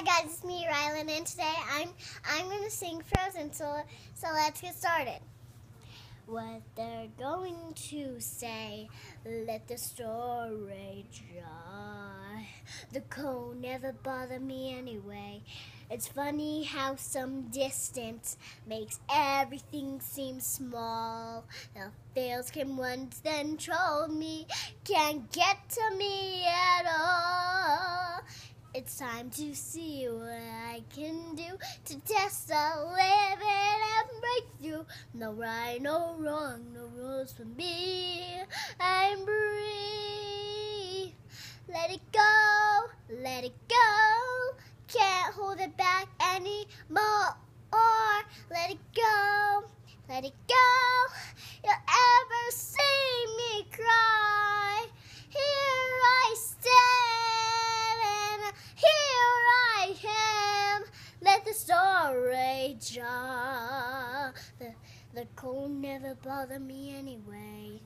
Hi guys, it's me, Rylen, and today I'm I'm gonna sing Frozen. So so let's get started. What they're going to say, let the story dry. The cold never bothered me anyway. It's funny how some distance makes everything seem small. The fails can once then troll me, can't get to me. It's time to see what I can do to test the limit and break through. No right, no wrong, no rules for me. I'm free. Let it go, let it go. Can't hold it back anymore. Let it go, let it go. You'll ever see the story. Ah. The, the cold never bothered me anyway.